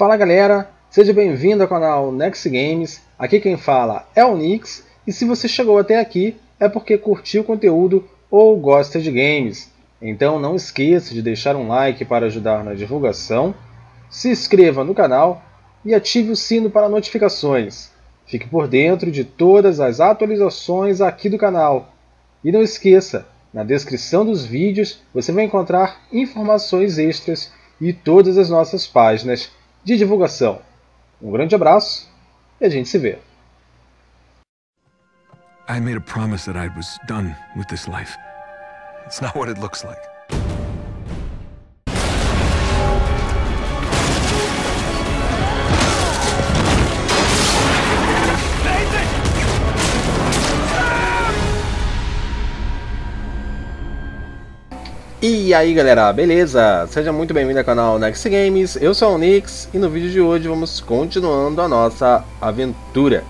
Fala galera, seja bem-vindo ao canal Next Games. Aqui quem fala é o Nix e se você chegou até aqui é porque curtiu o conteúdo ou gosta de games. Então não esqueça de deixar um like para ajudar na divulgação, se inscreva no canal e ative o sino para notificações. Fique por dentro de todas as atualizações aqui do canal. E não esqueça, na descrição dos vídeos você vai encontrar informações extras e todas as nossas páginas de divulgação. Um grande abraço e a gente se vê. I made a promise that I was done with this life. It's not what it looks like. E aí galera, beleza? Seja muito bem-vindo ao canal Next Games, eu sou o Nix e no vídeo de hoje vamos continuando a nossa aventura.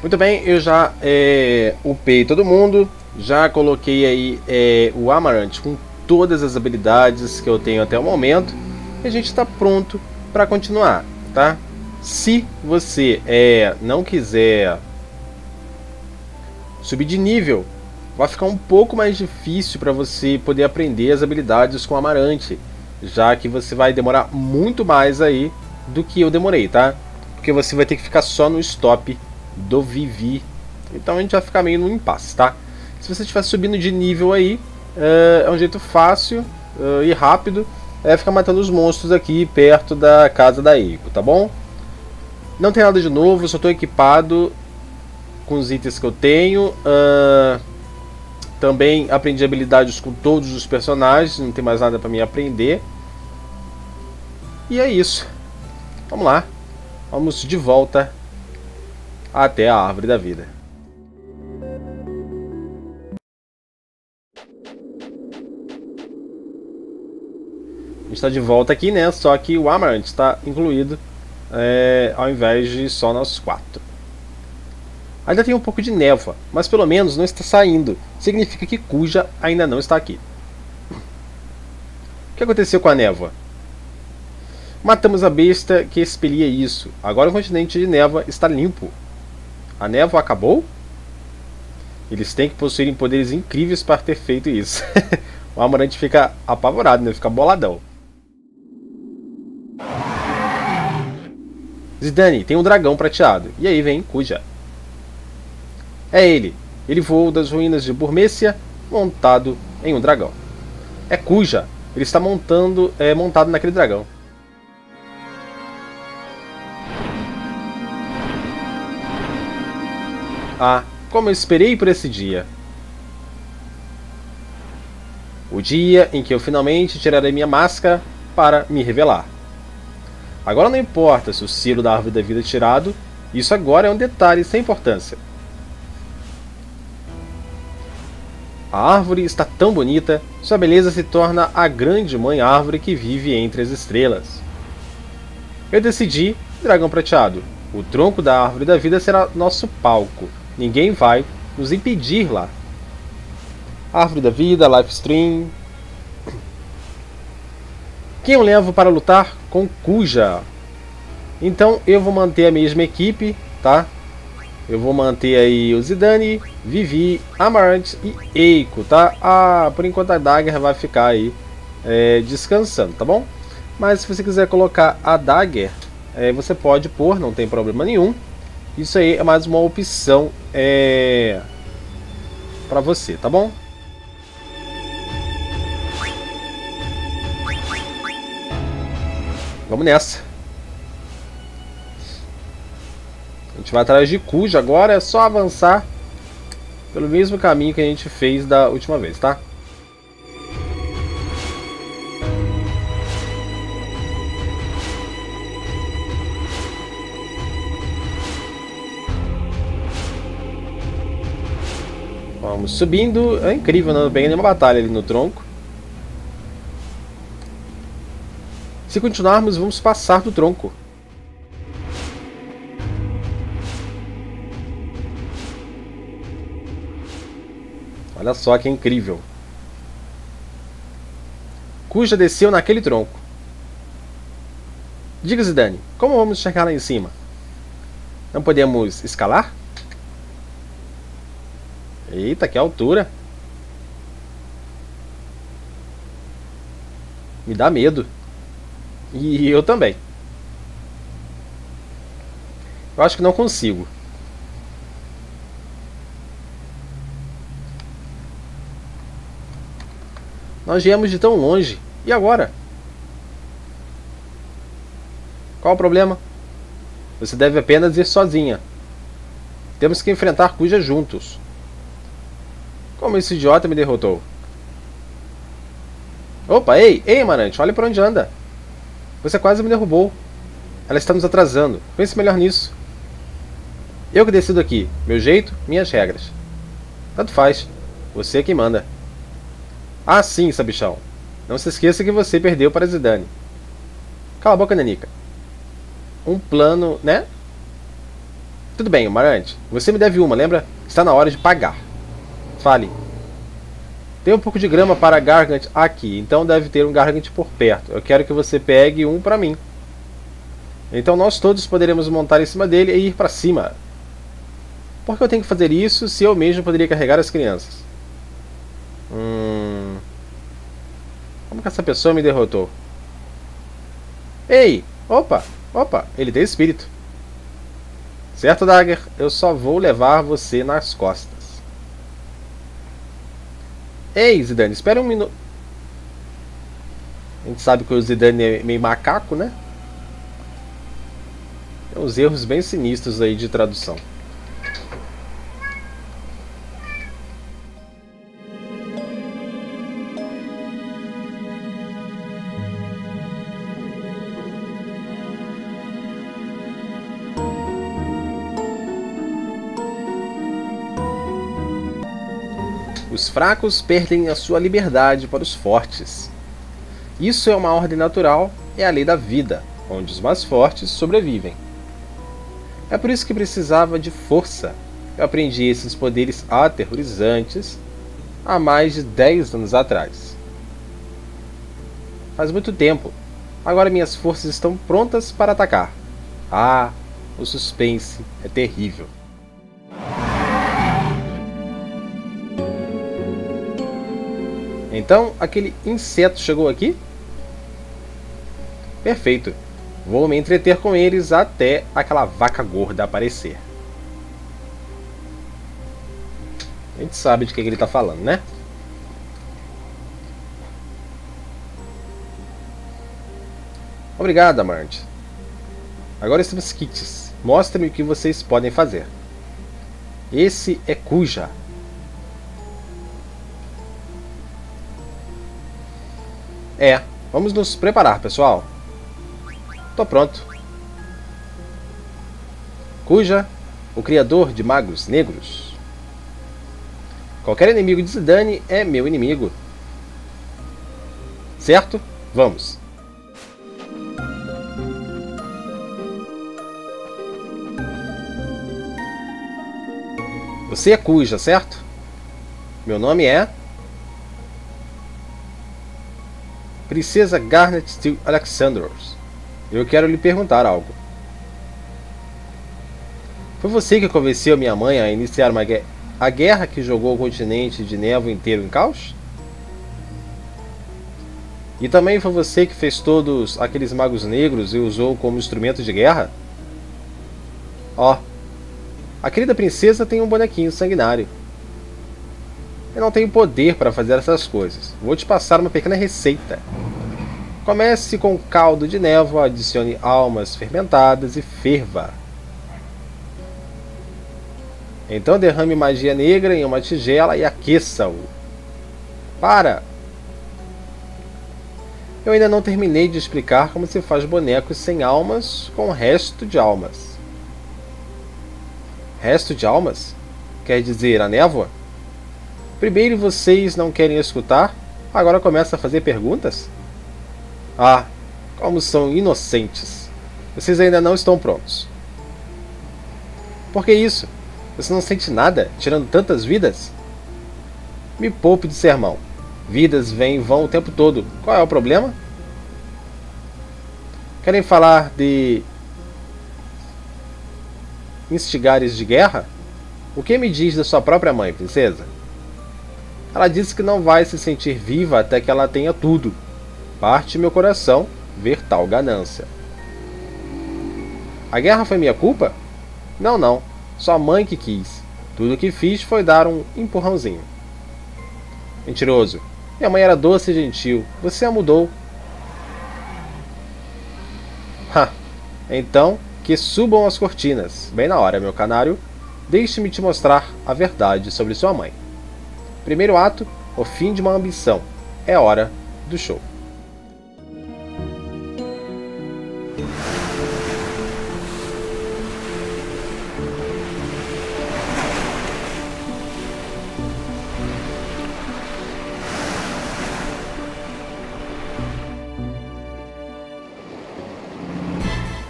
Muito bem, eu já é, upei todo mundo, já coloquei aí é, o Amarant com todas as habilidades que eu tenho até o momento e a gente está pronto para continuar, tá? Se você é, não quiser subir de nível vai ficar um pouco mais difícil para você poder aprender as habilidades com Amarante, já que você vai demorar muito mais aí do que eu demorei, tá? Porque você vai ter que ficar só no stop do Vivi. Então a gente vai ficar meio no impasse, tá? Se você estiver subindo de nível aí, é um jeito fácil e rápido é ficar matando os monstros aqui perto da casa da Eiko, tá bom? Não tem nada de novo, só estou equipado com os itens que eu tenho. Uh, também aprendi habilidades com todos os personagens, não tem mais nada para me aprender. E é isso. Vamos lá. Vamos de volta até a árvore da vida. A gente está de volta aqui, né? Só que o Amaranth está incluído é, ao invés de só nós quatro. Ainda tem um pouco de névoa, mas pelo menos não está saindo. Significa que Cuja ainda não está aqui. O que aconteceu com a névoa? Matamos a besta que expelia isso. Agora o continente de névoa está limpo. A névoa acabou? Eles têm que possuírem poderes incríveis para ter feito isso. o Amorante fica apavorado, né? Fica boladão. Zidane, tem um dragão prateado. E aí vem Cuja. É ele. Ele voou das ruínas de Burmêcia montado em um dragão. É Cuja. Ele está montando, é, montado naquele dragão. Ah, como eu esperei por esse dia. O dia em que eu finalmente tirarei minha máscara para me revelar. Agora não importa se o selo da árvore da vida é tirado, isso agora é um detalhe sem importância. A árvore está tão bonita, sua beleza se torna a grande mãe árvore que vive entre as estrelas. Eu decidi, dragão prateado, o tronco da árvore da vida será nosso palco. Ninguém vai nos impedir lá. Árvore da vida, live stream. Quem eu levo para lutar? Com Cuja. Então eu vou manter a mesma equipe, tá? Eu vou manter aí o Zidane, Vivi, Amarant e Eiko, tá? Ah, por enquanto a Dagger vai ficar aí é, descansando, tá bom? Mas se você quiser colocar a Dagger, é, você pode pôr, não tem problema nenhum. Isso aí é mais uma opção é, para você, tá bom? Vamos nessa. Gente vai atrás de Cuja agora, é só avançar pelo mesmo caminho que a gente fez da última vez, tá? Vamos subindo. É incrível, não peguei nenhuma batalha ali no tronco. Se continuarmos, vamos passar do tronco. Olha só que incrível. Cuja desceu naquele tronco. Diga, Zidane, como vamos chegar lá em cima? Não podemos escalar? Eita, que altura! Me dá medo. E eu também. Eu acho que não consigo. Nós viemos de tão longe. E agora? Qual o problema? Você deve apenas ir sozinha. Temos que enfrentar Cuja juntos. Como esse idiota me derrotou? Opa, ei, ei, Marante, olha para onde anda. Você quase me derrubou. Ela está nos atrasando. Pense melhor nisso. Eu que decido aqui. Meu jeito, minhas regras. Tanto faz. Você é quem manda. Ah, sim, sabichão. Não se esqueça que você perdeu para Zidane. Cala a boca, Nanica um plano, né? Tudo bem, Marante. Você me deve uma, lembra? Está na hora de pagar. Fale. Tem um pouco de grama para Gargant aqui, então deve ter um Gargant por perto. Eu quero que você pegue um para mim. Então nós todos poderemos montar em cima dele e ir para cima. Por que eu tenho que fazer isso se eu mesmo poderia carregar as crianças? Hum... Como que essa pessoa me derrotou? Ei! Opa! Opa, ele tem espírito. Certo, Dagger? Eu só vou levar você nas costas. Ei, Zidane, espera um minuto. A gente sabe que o Zidane é meio macaco, né? Tem uns erros bem sinistros aí de tradução. Os fracos perdem a sua liberdade para os fortes. Isso é uma ordem natural, é a lei da vida, onde os mais fortes sobrevivem. É por isso que precisava de força. Eu aprendi esses poderes aterrorizantes há mais de 10 anos atrás. Faz muito tempo. Agora minhas forças estão prontas para atacar. Ah, o suspense é terrível. Então, aquele inseto chegou aqui? Perfeito. Vou me entreter com eles até aquela vaca gorda aparecer. A gente sabe de que, ele está falando, né? Obrigado, Amarte. Agora estamos kits. Mostre-me o que vocês podem fazer. Esse é Cuja. É, vamos nos preparar, pessoal. Tô pronto. Cuja, o criador de magos negros. Qualquer inimigo de Zidane é meu inimigo. Certo? Vamos. Você é Cuja, certo? Meu nome é Princesa Garnet Steel Alexandros, eu quero lhe perguntar algo. Foi você que convenceu minha mãe a iniciar uma guerra, a guerra que jogou o continente de névoa inteiro em caos? E também foi você que fez todos aqueles magos negros e usou como instrumento de guerra? Ó, oh, a querida princesa tem um bonequinho sanguinário. Eu não tenho poder para fazer essas coisas. Vou te passar uma pequena receita. Comece com caldo de névoa, adicione almas fermentadas e ferva. Então derrame magia negra em uma tigela e aqueça-o. Para! Eu ainda não terminei de explicar como se faz bonecos sem almas com resto de almas. Resto de almas? Quer dizer a névoa? Primeiro vocês não querem escutar, agora começa a fazer perguntas? Ah, como são inocentes. Vocês ainda não estão prontos. Por que isso? Você não sente nada, tirando tantas vidas? Me poupe de sermão. Vidas vêm e vão o tempo todo. Qual é o problema? Querem falar de instigares de guerra? O que me diz da sua própria mãe, princesa? Ela disse que não vai se sentir viva até que ela tenha tudo. Parte meu coração ver tal ganância. A guerra foi minha culpa? Não, não. Sua mãe que quis. Tudo o que fiz foi dar um empurrãozinho. Mentiroso. Minha mãe era doce e gentil. Você a mudou. Ha! Então, que subam as cortinas. Bem na hora, meu canário. Deixe-me te mostrar a verdade sobre sua mãe. Primeiro ato: o fim de uma ambição. É hora do show.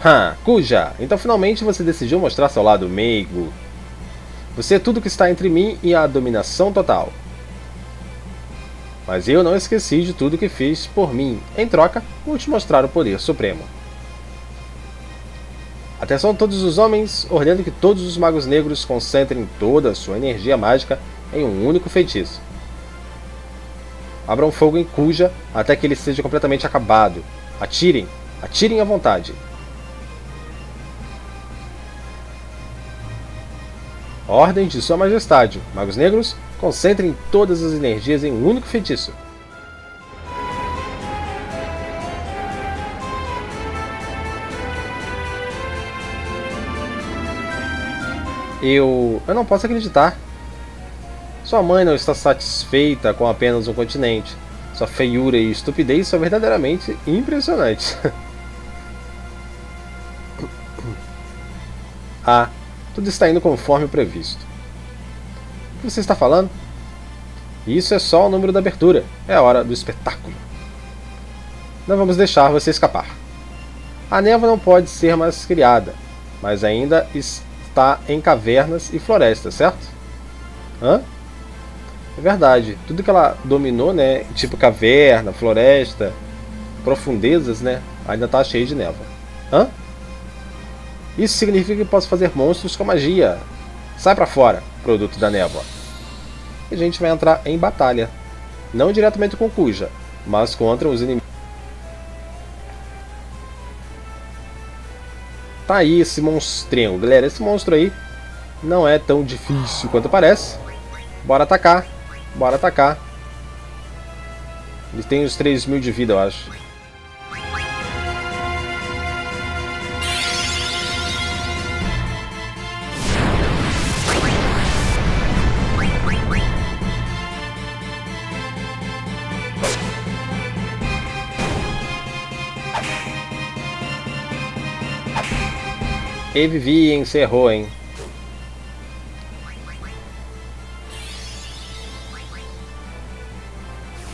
Ah, Cuja! Então finalmente você decidiu mostrar seu lado meigo. Você é tudo que está entre mim e a dominação total. Mas eu não esqueci de tudo que fiz por mim. Em troca, vou te mostrar o poder supremo. Atenção todos os homens, ordeno que todos os magos negros concentrem toda a sua energia mágica em um único feitiço. Abram fogo em Cuja até que ele seja completamente acabado. Atirem, atirem à vontade. Ordem de Sua Majestade. Magos Negros, concentrem todas as energias em um único feitiço. Eu. Eu não posso acreditar. Sua mãe não está satisfeita com apenas um continente. Sua feiura e estupidez são verdadeiramente impressionantes. ah, tudo está indo conforme o previsto. O que você está falando? Isso é só o número da abertura. É a hora do espetáculo. Não vamos deixar você escapar. A névoa não pode ser mais criada, mas ainda está em cavernas e florestas, certo? Hã? É verdade. Tudo que ela dominou, né? Tipo caverna, floresta, profundezas, né? Ainda está cheio de névoa. Hã? Isso significa que posso fazer monstros com magia. Sai para fora, produto da névoa. E a gente vai entrar em batalha. Não diretamente com Kuja, mas contra os inimigos. Tá aí esse monstrinho. Galera, esse monstro aí não é tão difícil quanto parece. Bora atacar. Bora atacar. Ele tem os 3 mil de vida, eu acho. Revivi, encerrou, hein?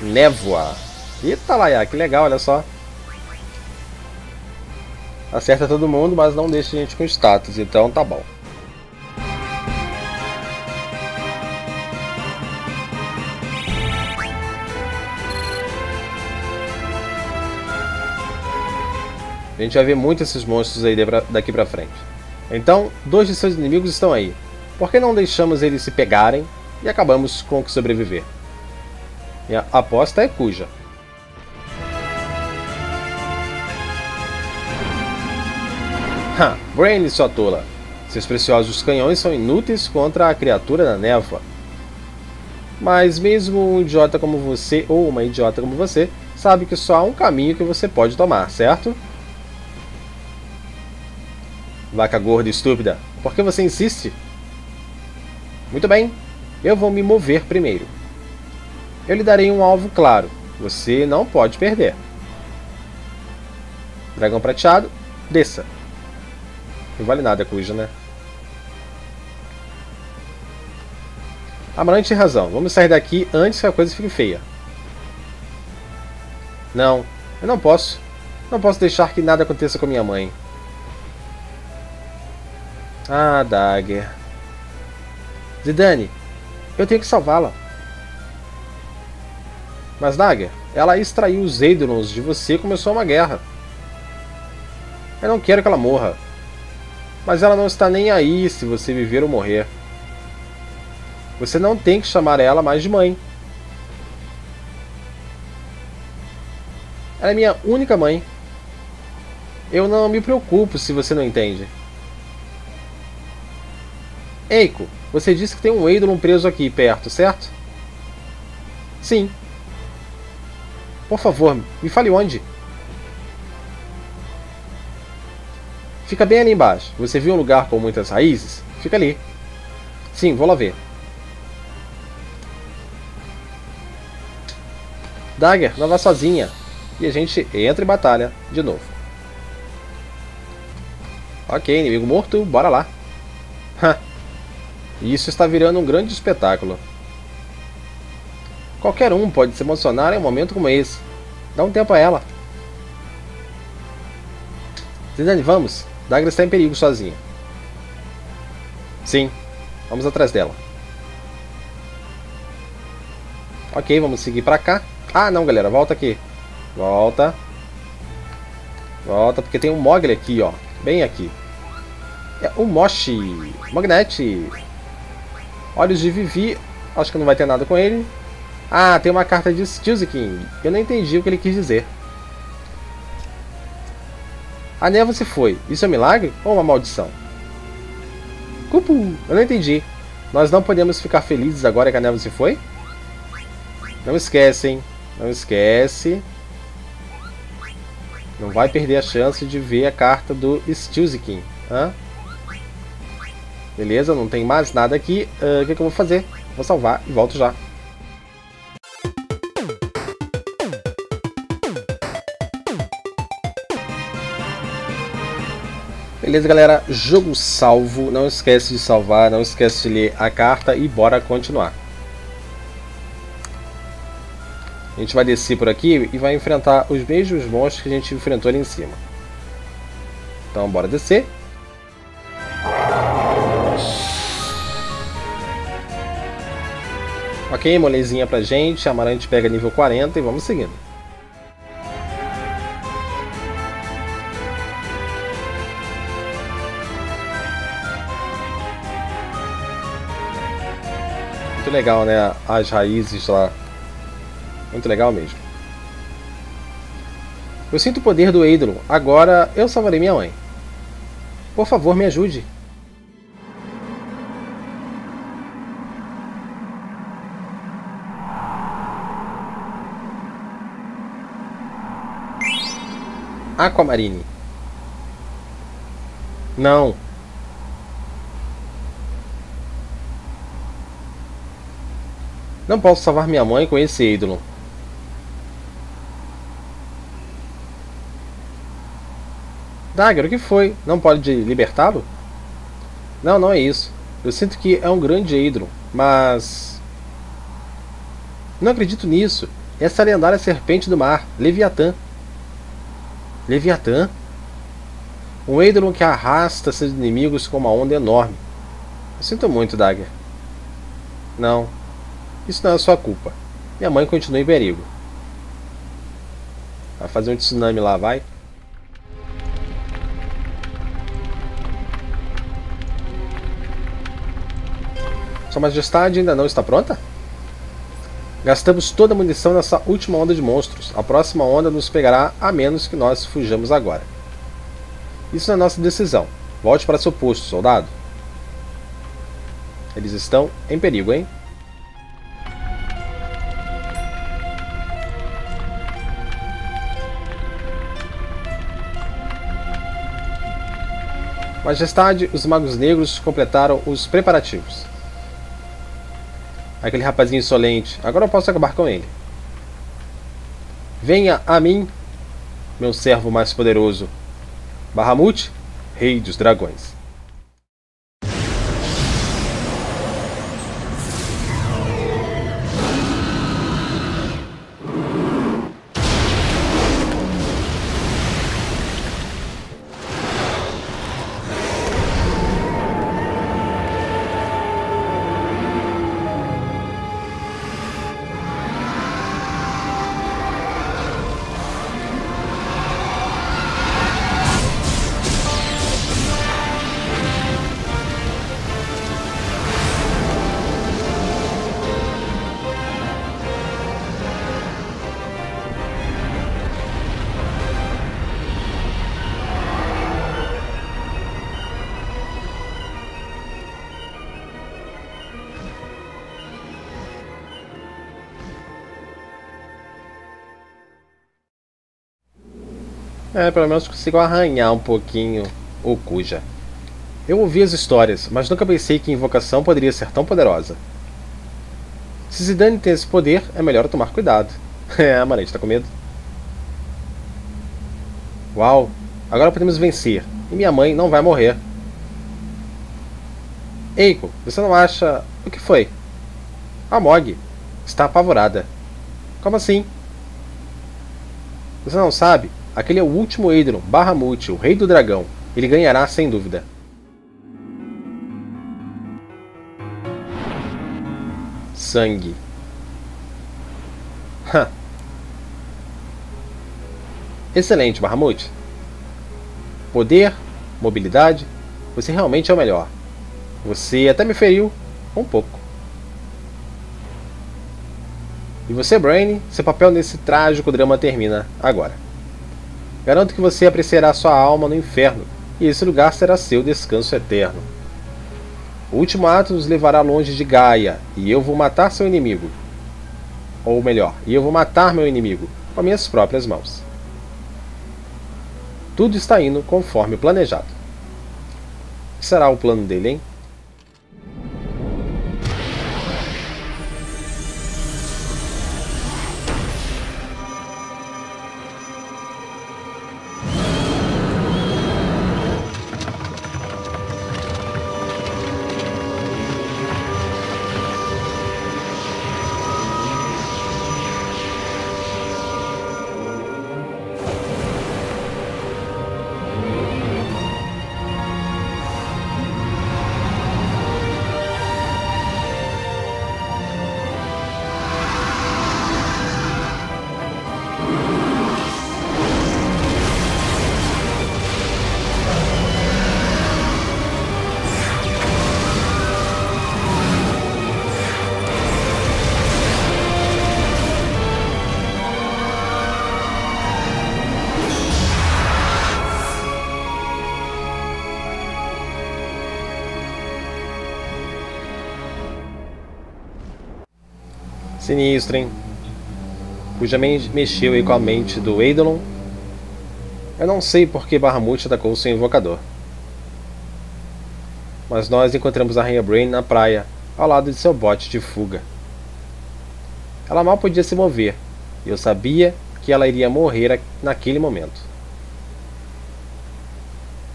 Névoa. Eita lá, que legal, olha só. Acerta todo mundo, mas não deixa a gente com status, então tá bom. A gente vai ver muito esses monstros aí daqui pra frente. Então, dois de seus inimigos estão aí. Por que não deixamos eles se pegarem e acabamos com o que sobreviver? Minha aposta é cuja. Ha! Brain, sua tola! Seus preciosos canhões são inúteis contra a criatura da névoa. Mas mesmo um idiota como você, ou uma idiota como você, sabe que só há um caminho que você pode tomar, certo? Vaca gorda e estúpida, por que você insiste? Muito bem, eu vou me mover primeiro. Eu lhe darei um alvo claro. Você não pode perder. Dragão prateado, desça. Não vale nada, cuja, né? Amarante tem razão. Vamos sair daqui antes que a coisa fique feia. Não, eu não posso. Não posso deixar que nada aconteça com minha mãe. Ah, Dagger. Zidane, eu tenho que salvá-la. Mas Dagger, ela extraiu os Eidolons de você e começou uma guerra. Eu não quero que ela morra. Mas ela não está nem aí se você viver ou morrer. Você não tem que chamar ela mais de mãe. Ela é minha única mãe. Eu não me preocupo se você não entende. Eiko, você disse que tem um ídolo preso aqui perto, certo? Sim. Por favor, me fale onde. Fica bem ali embaixo. Você viu um lugar com muitas raízes? Fica ali. Sim, vou lá ver. Dagger, não vá sozinha. E a gente entra em batalha de novo. Ok, inimigo morto, bora lá. Isso está virando um grande espetáculo. Qualquer um pode se emocionar em um momento como esse. Dá um tempo a ela. Zidane, vamos. Dagger está em perigo sozinha. Sim, vamos atrás dela. Ok, vamos seguir pra cá. Ah, não, galera, volta aqui. Volta. Volta, porque tem um Mogli aqui, ó. Bem aqui. É o Moshi. Magnet. Olhos de Vivi. Acho que não vai ter nada com ele. Ah, tem uma carta de King. Eu não entendi o que ele quis dizer. A névoa se foi. Isso é um milagre ou uma maldição? Cupu, eu não entendi. Nós não podemos ficar felizes agora que a névoa se foi? Não esquece, hein? Não esquece. Não vai perder a chance de ver a carta do Stilzikin. Hã? Beleza, não tem mais nada aqui. Uh, o que, que eu vou fazer? Vou salvar e volto já. Beleza, galera? Jogo salvo. Não esquece de salvar, não esquece de ler a carta e bora continuar. A gente vai descer por aqui e vai enfrentar os mesmos monstros que a gente enfrentou ali em cima. Então, bora descer. Ok, molezinha pra gente. Amarante pega nível 40 e vamos seguindo. Muito legal, né? As raízes lá. Muito legal mesmo. Eu sinto o poder do ídolo. Agora eu salvarei minha mãe. Por favor, me ajude. Aquamarine. Não. Não posso salvar minha mãe com esse ídolo. Dagger, o que foi? Não pode libertá-lo? Não, não é isso. Eu sinto que é um grande ídolo, mas. Não acredito nisso. Essa lendária serpente do mar, Leviatã. Leviatã? Um ídolo que arrasta seus inimigos com uma onda enorme. Eu sinto muito, Dagger. Não. Isso não é sua culpa. Minha mãe continua em perigo. Vai fazer um tsunami lá, vai. Sua Majestade ainda não está pronta? Gastamos toda a munição nessa última onda de monstros. A próxima onda nos pegará a menos que nós fujamos agora. Isso é nossa decisão. Volte para seu posto, soldado. Eles estão em perigo, hein? Majestade, os magos negros completaram os preparativos. Aquele rapazinho insolente. Agora eu posso acabar com ele. Venha a mim, meu servo mais poderoso. Bahamut, rei dos dragões. É, pelo menos consigo arranhar um pouquinho o Cuja. Eu ouvi as histórias, mas nunca pensei que invocação poderia ser tão poderosa. Se Zidane tem esse poder, é melhor tomar cuidado. É, a Marante tá com medo. Uau, agora podemos vencer. E minha mãe não vai morrer. Eiko, você não acha... O que foi? A Mog está apavorada. Como assim? Você não sabe? Aquele é o último Eidron, Bahamut, o rei do dragão. Ele ganhará sem dúvida. Sangue. Excelente, Bahamut. Poder, mobilidade, você realmente é o melhor. Você até me feriu um pouco. E você, Brain, seu papel nesse trágico drama termina agora. Garanto que você apreciará sua alma no inferno, e esse lugar será seu descanso eterno. O último ato nos levará longe de Gaia, e eu vou matar seu inimigo. Ou melhor, e eu vou matar meu inimigo com minhas próprias mãos. Tudo está indo conforme planejado. O que será o plano dele, hein? Sinistro, hein? Cuja mexeu aí com a mente do Eidolon. Eu não sei por que Bahamut atacou seu invocador. Mas nós encontramos a Rainha Brain na praia, ao lado de seu bote de fuga. Ela mal podia se mover, e eu sabia que ela iria morrer naquele momento.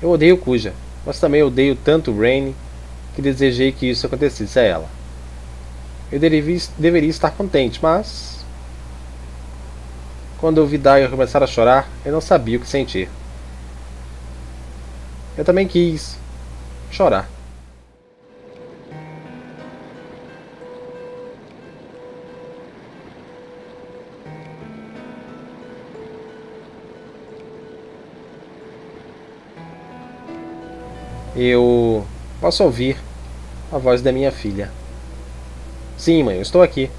Eu odeio Cuja, mas também odeio tanto Rain que desejei que isso acontecesse a ela. Eu deveria, deveria estar contente, mas. Quando eu vi Dagger começar a chorar, eu não sabia o que sentir. Eu também quis chorar. Eu posso ouvir a voz da minha filha. Sim, mãe, eu estou aqui.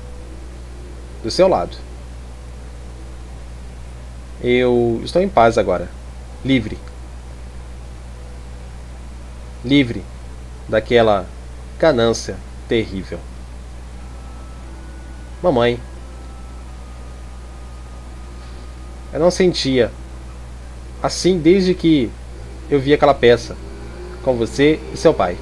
Do seu lado. Eu estou em paz agora. Livre. Livre daquela ganância terrível. Mamãe. Eu não sentia assim desde que eu vi aquela peça com você e seu pai.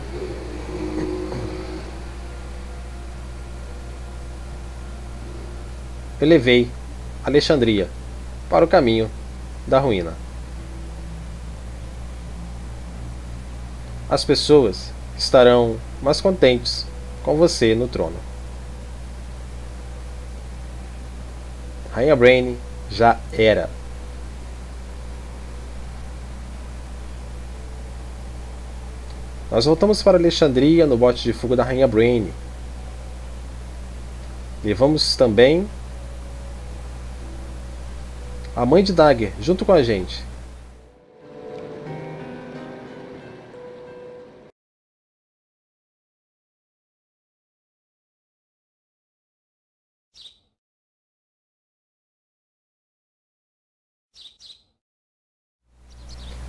Eu levei Alexandria para o caminho da ruína. As pessoas estarão mais contentes com você no trono. Rainha Brain já era. Nós voltamos para Alexandria no bote de fuga da Rainha Brain. Levamos também a mãe de Dagger, junto com a gente.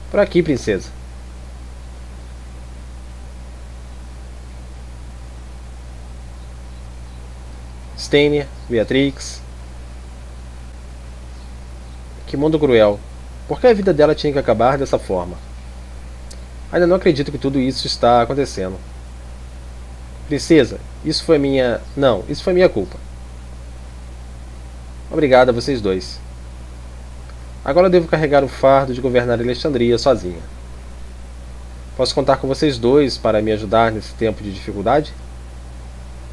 Por aqui, princesa. Stênia, Beatrix, Que mundo cruel. Por que a vida dela tinha que acabar dessa forma? Ainda não acredito que tudo isso está acontecendo. Princesa, isso foi minha. Não, isso foi minha culpa. Obrigado a vocês dois. Agora devo carregar o fardo de governar Alexandria sozinha. Posso contar com vocês dois para me ajudar nesse tempo de dificuldade?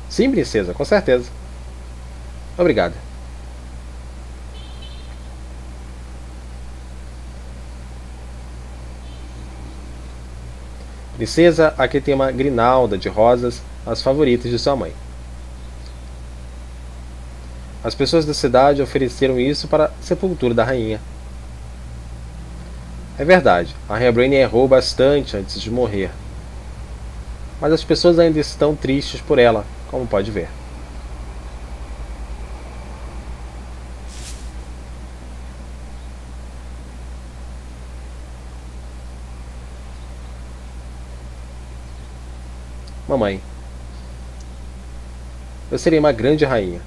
Sim, princesa, com certeza. Obrigada. Princesa, aqui tem uma grinalda de rosas, as favoritas de sua mãe. As pessoas da cidade ofereceram isso para a sepultura da rainha. É verdade, a Brain errou bastante antes de morrer. Mas as pessoas ainda estão tristes por ela, como pode ver. Mamãe, eu serei uma grande rainha.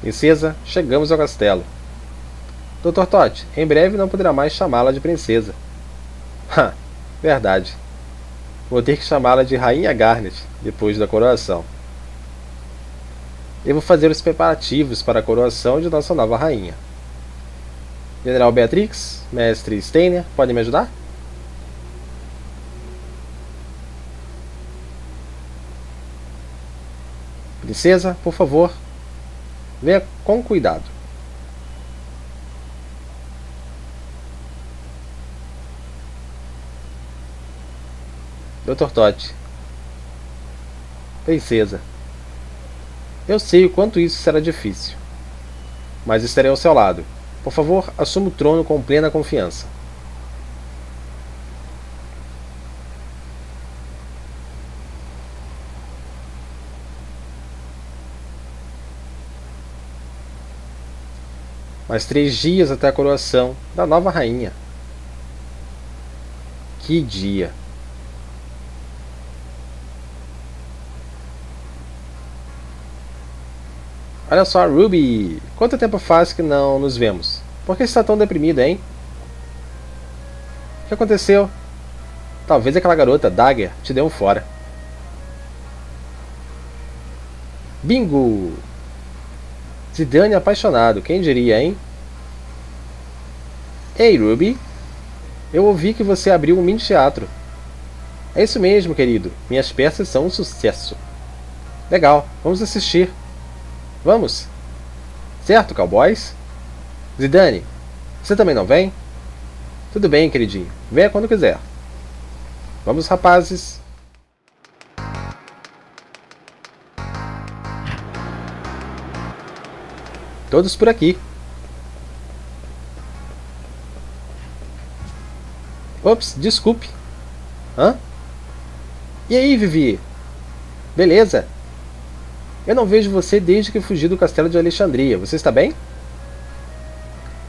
Princesa, chegamos ao castelo. Dr. Todd, em breve não poderá mais chamá-la de princesa. Ha, verdade. Vou ter que chamá-la de Rainha Garnet, depois da coroação. Devo fazer os preparativos para a coroação de nossa nova rainha. General Beatrix, Mestre Steiner, podem me ajudar? Princesa, por favor, Venha com cuidado. Dr. Todd. Princesa. Eu sei o quanto isso será difícil. Mas estarei ao seu lado. Por favor, assuma o trono com plena confiança. Mais três dias até a coroação da nova rainha. Que dia! Olha só, Ruby! Quanto tempo faz que não nos vemos? Por que está tão deprimida, hein? O que aconteceu? Talvez aquela garota, Dagger, te deu um fora. Bingo! Zidane apaixonado, quem diria, hein? Ei, Ruby. Eu ouvi que você abriu um mini teatro. É isso mesmo, querido. Minhas peças são um sucesso. Legal, vamos assistir. Vamos. Certo, cowboys? Zidane, você também não vem? Tudo bem, queridinho. Venha quando quiser. Vamos, rapazes. Todos por aqui. Ops, desculpe. Hã? E aí, Vivi? Beleza? Eu não vejo você desde que fugi do castelo de Alexandria. Você está bem?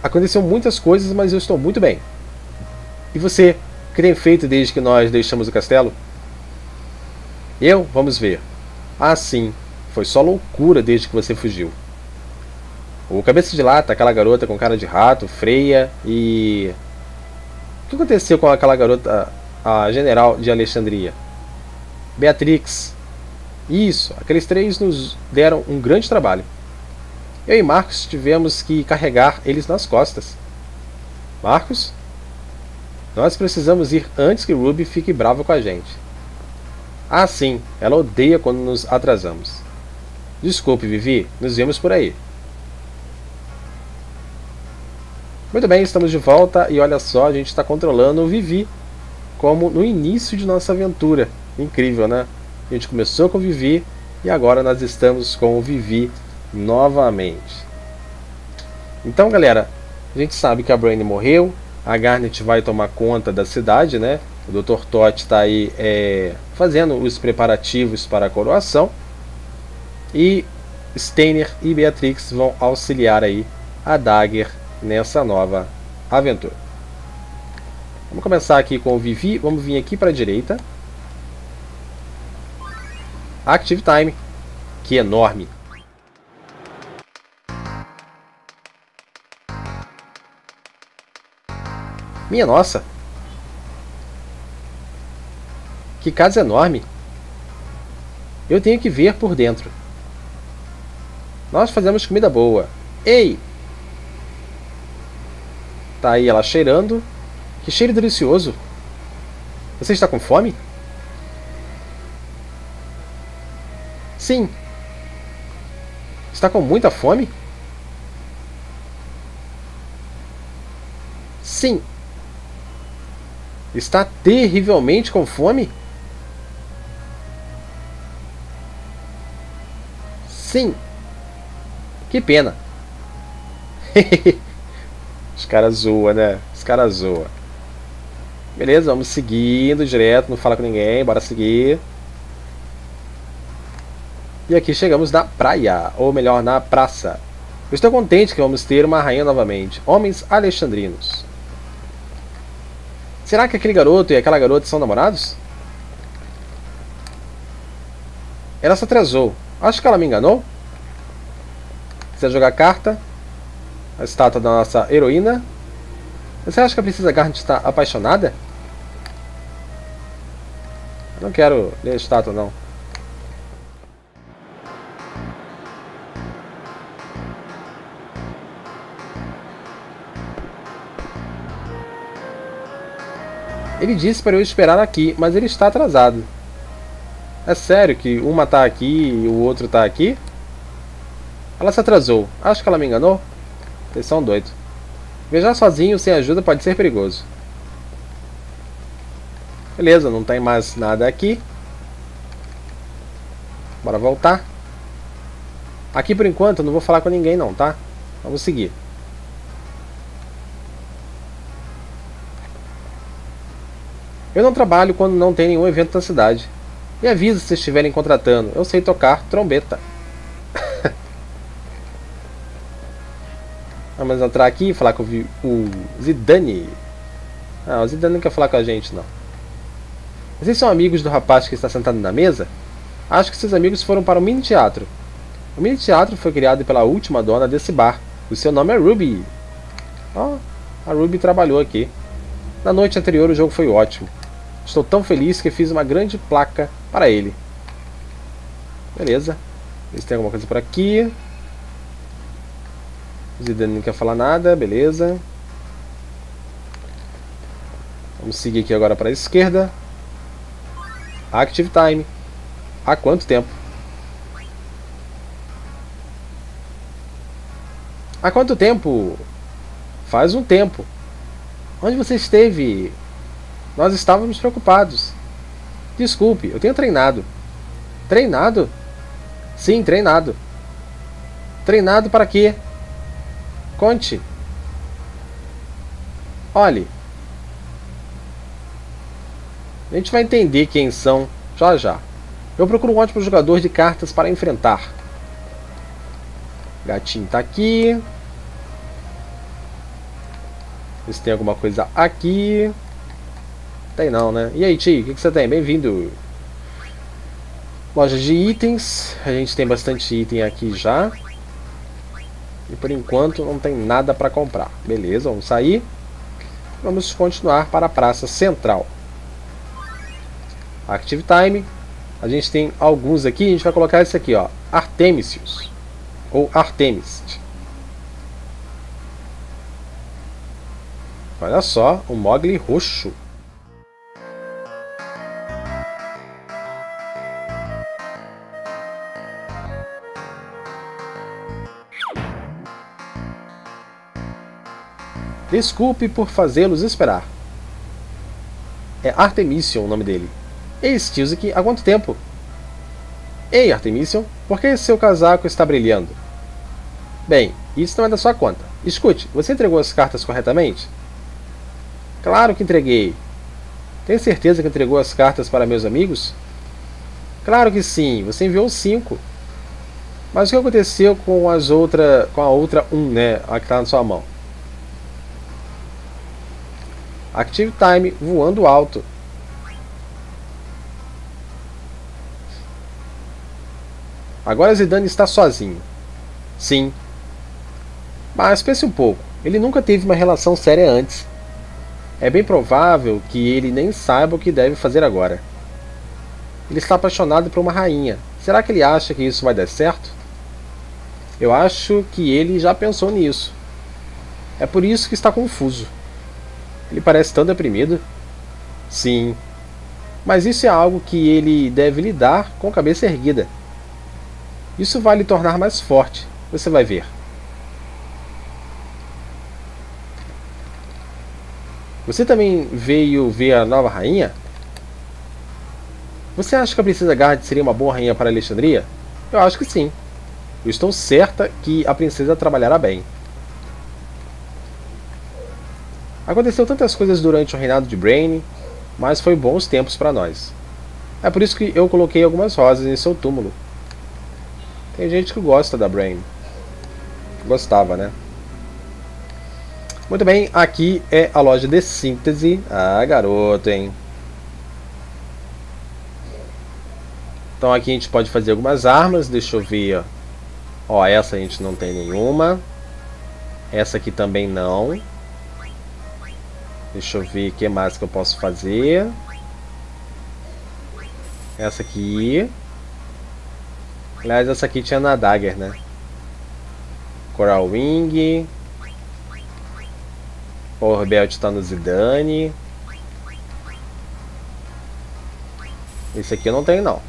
Aconteceu muitas coisas, mas eu estou muito bem. E você? O que tem feito desde que nós deixamos o castelo? Eu? Vamos ver. Ah, sim. Foi só loucura desde que você fugiu. O Cabeça de Lata, aquela garota com cara de rato, freia e. O que aconteceu com aquela garota, a general de Alexandria? Beatrix. Isso, aqueles três nos deram um grande trabalho. Eu e Marcos tivemos que carregar eles nas costas. Marcos? Nós precisamos ir antes que Ruby fique brava com a gente. Ah, sim, ela odeia quando nos atrasamos. Desculpe, Vivi, nos vemos por aí. Muito bem, estamos de volta e olha só, a gente está controlando o Vivi como no início de nossa aventura. Incrível, né? A gente começou com o Vivi e agora nós estamos com o Vivi novamente. Então, galera, a gente sabe que a Brain morreu, a Garnet vai tomar conta da cidade, né? O Dr. Todd está aí é, fazendo os preparativos para a coroação. E Steiner e Beatrix vão auxiliar aí a Dagger nessa nova aventura. Vamos começar aqui com o Vivi. Vamos vir aqui para a direita. Active Time, que enorme. Minha nossa! Que casa enorme! Eu tenho que ver por dentro. Nós fazemos comida boa. Ei! Tá aí ela cheirando. Que cheiro delicioso! Você está com fome? Sim. Está com muita fome? Sim. Está terrivelmente com fome? Sim. Que pena. Os caras zoam, né? Os caras zoam. Beleza, vamos seguindo direto, não fala com ninguém, bora seguir. E aqui chegamos na praia, ou melhor, na praça. Eu estou contente que vamos ter uma rainha novamente. Homens alexandrinos. Será que aquele garoto e aquela garota são namorados? Ela se atrasou. Acho que ela me enganou. Precisa jogar carta. A estátua da nossa heroína. Você acha que a Princesa Garnet está apaixonada? Não quero ler a estátua, não. Ele disse para eu esperar aqui, mas ele está atrasado. É sério que uma está aqui e o outro está aqui? Ela se atrasou. Acho que ela me enganou. Vocês são doidos. Viajar sozinho sem ajuda pode ser perigoso. Beleza, não tem mais nada aqui. Bora voltar. Aqui por enquanto eu não vou falar com ninguém não, tá? Vamos seguir. Eu não trabalho quando não tem nenhum evento na cidade. Me avisa se estiverem contratando. Eu sei tocar trombeta. Vamos entrar aqui e falar com o Zidane. Ah, o Zidane não quer falar com a gente, não. Vocês são amigos do rapaz que está sentado na mesa? Acho que seus amigos foram para o mini teatro. O mini teatro foi criado pela última dona desse bar. O seu nome é Ruby. Oh, a Ruby trabalhou aqui. Na noite anterior o jogo foi ótimo. Estou tão feliz que fiz uma grande placa para ele. Beleza. Ver se tem alguma coisa por aqui. Zidane não quer falar nada, beleza. Vamos seguir aqui agora para a esquerda. Active Time. Há quanto tempo? Há quanto tempo? Faz um tempo. Onde você esteve? Nós estávamos preocupados. Desculpe, eu tenho treinado. Treinado? Sim, treinado. Treinado para quê? Conte. Olhe. A gente vai entender quem são já já. Eu procuro um ótimo jogador de cartas para enfrentar. Gatinho tá aqui. Ver se tem alguma coisa aqui. Tem não, né? E aí, Ti, o que, que você tem? Bem-vindo. Loja de itens. A gente tem bastante item aqui já. E por enquanto não tem nada para comprar. Beleza, vamos sair. Vamos continuar para a praça central. Active Time. A gente tem alguns aqui. A gente vai colocar esse aqui, ó. Artemisius. Ou Artemis. Olha só, o Mogli roxo. Desculpe por fazê-los esperar. É Artemision o nome dele. Ei, Stilzik, há quanto tempo? Ei, Artemision, por que seu casaco está brilhando? Bem, isso não é da sua conta. Escute, você entregou as cartas corretamente? Claro que entreguei. Tem certeza que entregou as cartas para meus amigos? Claro que sim, você enviou cinco. Mas o que aconteceu com as outra, com a outra um, né, a que está na sua mão? Active Time voando alto. Agora Zidane está sozinho. Sim. Mas pense um pouco, ele nunca teve uma relação séria antes. É bem provável que ele nem saiba o que deve fazer agora. Ele está apaixonado por uma rainha. Será que ele acha que isso vai dar certo? Eu acho que ele já pensou nisso. É por isso que está confuso. Ele parece tão deprimido. Sim. Mas isso é algo que ele deve lidar com a cabeça erguida. Isso vai lhe tornar mais forte. Você vai ver. Você também veio ver a nova rainha? Você acha que a princesa Gard seria uma boa rainha para Alexandria? Eu acho que sim. Eu estou certa que a princesa trabalhará bem. Aconteceu tantas coisas durante o reinado de Brain, mas foi bons tempos para nós. É por isso que eu coloquei algumas rosas em seu túmulo. Tem gente que gosta da Brain. Gostava, né? Muito bem, aqui é a loja de síntese. Ah, garoto, hein? Então aqui a gente pode fazer algumas armas. Deixa eu ver. Ó, essa a gente não tem nenhuma. Essa aqui também não. Deixa eu ver o que mais que eu posso fazer. Essa aqui. Aliás, essa aqui tinha na Dagger, né? Coral Wing. Power Belt tá no Zidane. Esse aqui eu não tenho não.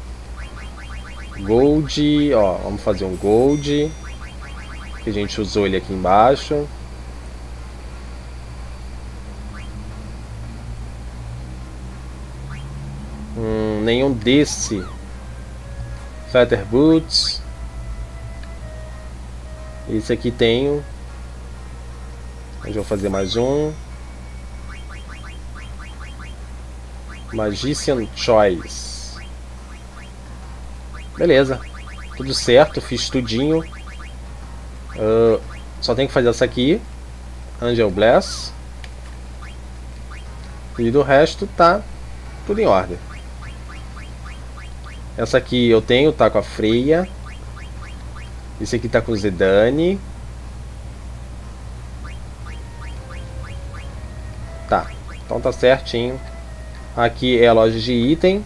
Gold, ó, vamos fazer um Gold. Que a gente usou ele aqui embaixo. Nenhum desse. Feather Boots. Esse aqui tenho. Vou fazer mais um. Magician Choice. Beleza. Tudo certo, fiz tudinho. Uh, só tem que fazer essa aqui. Angel Bless. E do resto tá tudo em ordem. Essa aqui eu tenho, tá com a Freia. Esse aqui tá com o Zedane. Tá, então tá certinho. Aqui é a loja de item,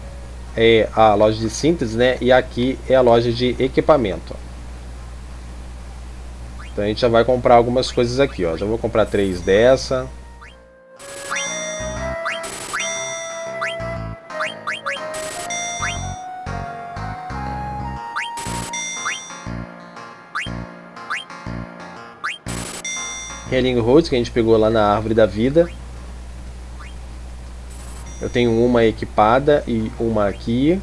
é a loja de síntese, né? E aqui é a loja de equipamento. Então a gente já vai comprar algumas coisas aqui, ó. Já vou comprar três dessa. Healing Rhodes, que a gente pegou lá na Árvore da Vida. Eu tenho uma equipada e uma aqui.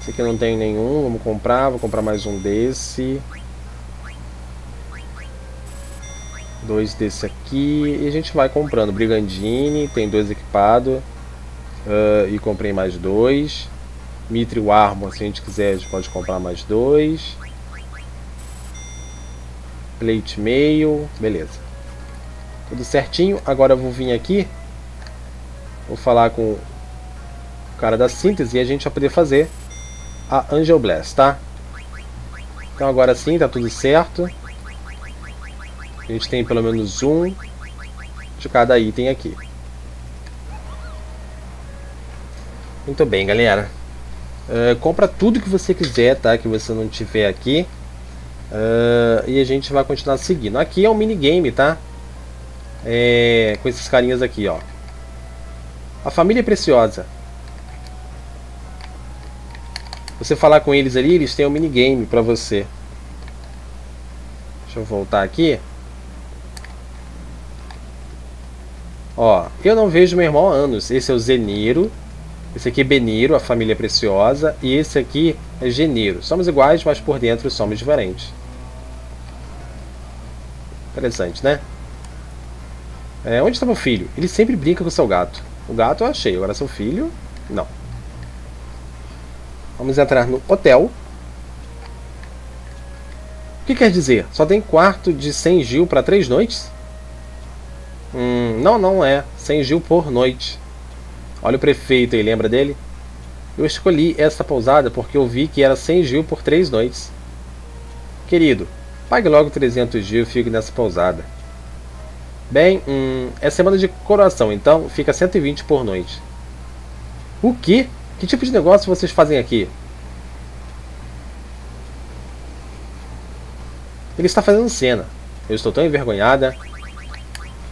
Esse aqui eu não tenho nenhum, vamos comprar, vou comprar mais um desse. Dois desse aqui. E a gente vai comprando. Brigandine, tem dois equipados. Uh, e comprei mais dois. Mithril Armor, se a gente quiser, a gente pode comprar mais dois. Plate mail, beleza. Tudo certinho. Agora eu vou vir aqui. Vou falar com o cara da síntese e a gente vai poder fazer a Angel Blast, tá? Então agora sim, tá tudo certo. A gente tem pelo menos um de cada item aqui. Muito bem, galera. Uh, compra tudo que você quiser, tá? Que você não tiver aqui. Uh, e a gente vai continuar seguindo. Aqui é um minigame, tá? é, com esses carinhas aqui, ó. A família é preciosa. Você falar com eles ali, eles têm um minigame pra você. Deixa eu voltar aqui. Ó, eu não vejo meu irmão há anos. Esse é o Zeniro. Esse aqui é Beniro, a família preciosa. E esse aqui é Geniro. Somos iguais, mas por dentro somos diferentes. Interessante, né? É, onde está meu filho? Ele sempre brinca com seu gato. O gato eu achei, agora seu filho, não. Vamos entrar no hotel. O que quer dizer? Só tem quarto de 100 Gil para três noites? Hum, não, não é. 100 Gil por noite. Olha o prefeito aí, lembra dele? Eu escolhi essa pousada porque eu vi que era 100 Gil por três noites. Querido, pague logo 300 Gil e fique nessa pousada. Bem, hum, é semana de coroação, então fica 120 por noite. O quê? Que tipo de negócio vocês fazem aqui? Ele está fazendo cena. Eu estou tão envergonhada.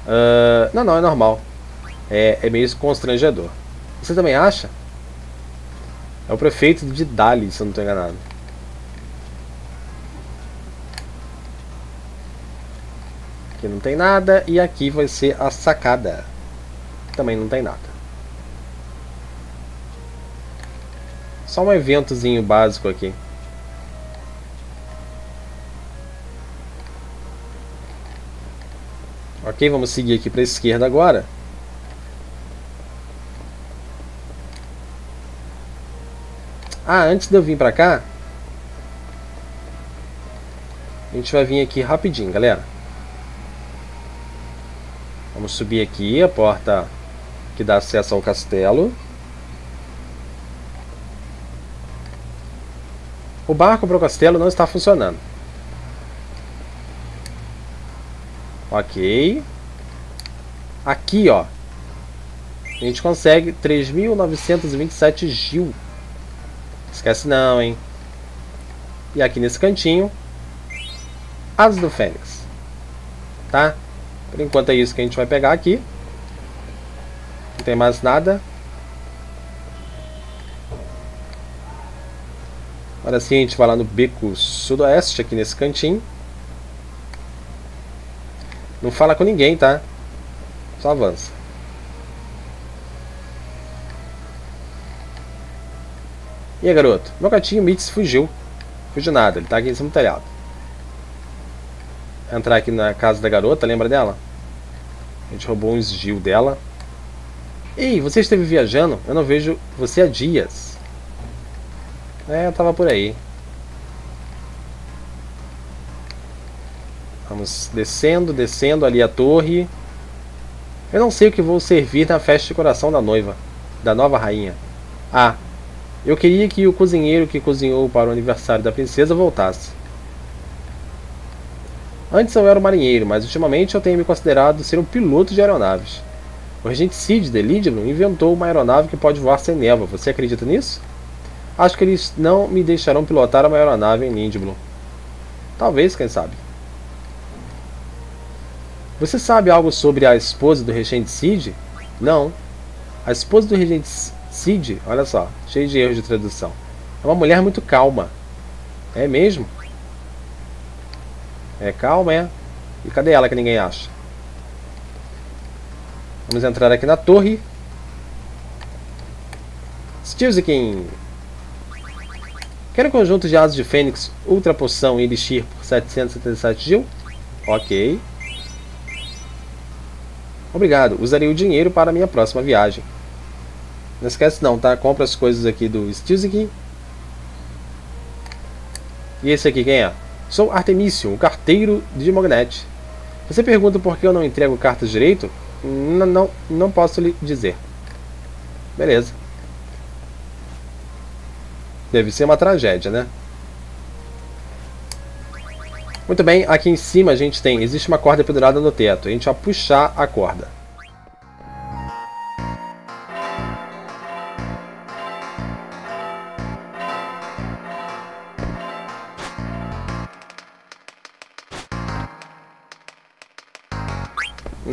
Uh, não, não, é normal. É, é meio constrangedor. Você também acha? É o prefeito de Dali, se eu não estou enganado. Aqui não tem nada. E aqui vai ser a sacada. Também não tem nada. Só um eventozinho básico aqui. Ok, vamos seguir aqui para a esquerda agora. Ah, antes de eu vir para cá, a gente vai vir aqui rapidinho, galera. Vamos subir aqui a porta que dá acesso ao castelo. O barco para o castelo não está funcionando. Ok. Aqui, ó. A gente consegue 3.927 Gil. Esquece não, hein. E aqui nesse cantinho, Asas do Fênix. Tá? Por enquanto é isso que a gente vai pegar aqui. Não tem mais nada. Agora sim a gente vai lá no beco sudoeste, aqui nesse cantinho. Não fala com ninguém, tá? Só avança. E aí, garoto? Meu gatinho Mitz fugiu. Fugiu nada, ele tá aqui em cima do telhado. Entrar aqui na casa da garota, lembra dela? A gente roubou uns Gil dela. Ei, você esteve viajando? Eu não vejo você há dias. É, eu tava por aí. Vamos descendo, descendo ali a torre. Eu não sei o que vou servir na festa de coração da noiva, da nova rainha. Ah, eu queria que o cozinheiro que cozinhou para o aniversário da princesa voltasse. Antes eu era um marinheiro, mas ultimamente eu tenho me considerado ser um piloto de aeronaves. O regente Cid de Lidblum inventou uma aeronave que pode voar sem névoa. Você acredita nisso? Acho que eles não me deixarão pilotar uma aeronave em Lindblom. Talvez, quem sabe. Você sabe algo sobre a esposa do regente Cid? Não. A esposa do regente Cid, olha só, cheio de erros de tradução. É uma mulher muito calma. É mesmo? É calma, é? E cadê ela que ninguém acha? Vamos entrar aqui na torre. Stilzikin. Quero um conjunto de asas de fênix, ultra poção e elixir por 777 gil? Ok. Obrigado, usarei o dinheiro para minha próxima viagem. Não esquece não, tá? Compra as coisas aqui do Stilzikin. E esse aqui quem é? Sou Artemício, o carteiro de Mognet. Você pergunta por que eu não entrego cartas direito? N não, não posso lhe dizer. Beleza. Deve ser uma tragédia, né? Muito bem, aqui em cima a gente tem, existe uma corda pendurada no teto. A gente vai puxar a corda.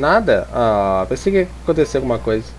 Nada? Ah, pensei que ia acontecer alguma coisa.